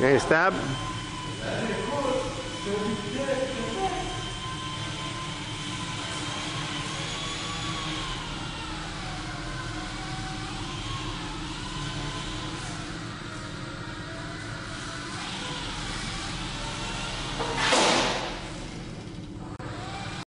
Está.